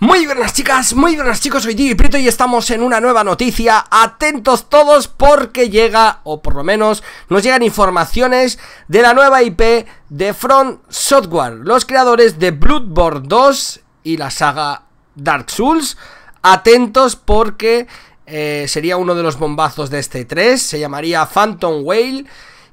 Muy buenas chicas, muy buenas chicos, soy Divi Prieto y estamos en una nueva noticia. Atentos todos porque llega, o por lo menos nos llegan informaciones de la nueva IP de Front Software. Los creadores de Bloodborne 2 y la saga Dark Souls. Atentos porque eh, sería uno de los bombazos de este 3 Se llamaría Phantom Whale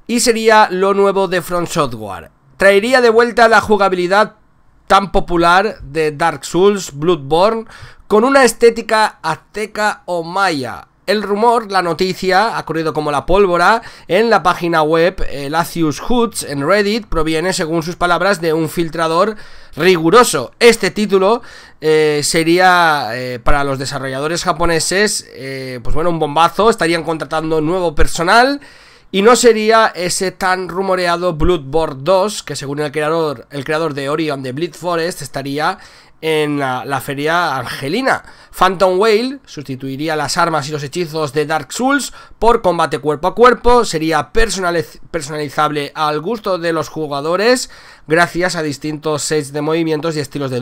y sería lo nuevo de Front Software. Traería de vuelta la jugabilidad tan popular de Dark Souls, Bloodborne, con una estética azteca o maya. El rumor, la noticia, ha corrido como la pólvora en la página web eh, Lacius Hoods en Reddit, proviene, según sus palabras, de un filtrador riguroso. Este título eh, sería eh, para los desarrolladores japoneses, pues bueno, un bombazo, estarían contratando nuevo personal y no sería ese tan rumoreado Bloodborne 2, que según el creador, el creador de Orion de Bleed Forest estaría en la, feria argelina. Phantom Whale sustituiría las armas y los hechizos de Dark Souls por combate cuerpo a cuerpo, sería personalizable al gusto de los jugadores gracias a distintos sets de movimientos y estilos. De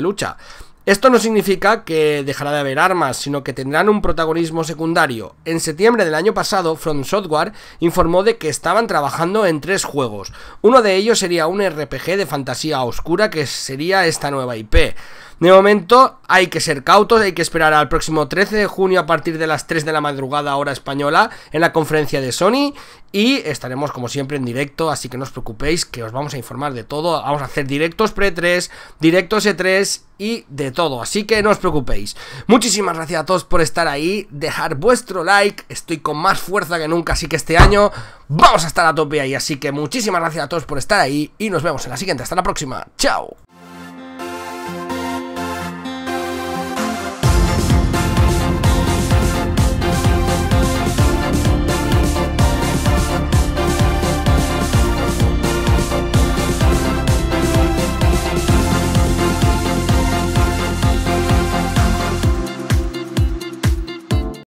lucha. Esto no significa que dejará de haber armas, sino que tendrán un protagonismo secundario. En septiembre del año pasado, From Software informó de que estaban trabajando en tres juegos. Uno de ellos sería un RPG de fantasía oscura que sería esta nueva IP. De momento hay que ser cautos, hay que esperar al próximo 13 de junio a partir de las 3 de la madrugada hora española en la conferencia de Sony y estaremos como siempre en directo, así que no os preocupéis que os vamos a informar de todo, vamos a hacer directos pre-3, directos E3 y de todo, así que no os preocupéis. Muchísimas gracias a todos por estar ahí, dejar vuestro like, estoy con más fuerza que nunca, así que este año vamos a estar a tope ahí, así que muchísimas gracias a todos por estar ahí y nos vemos en la siguiente, hasta la próxima, chao.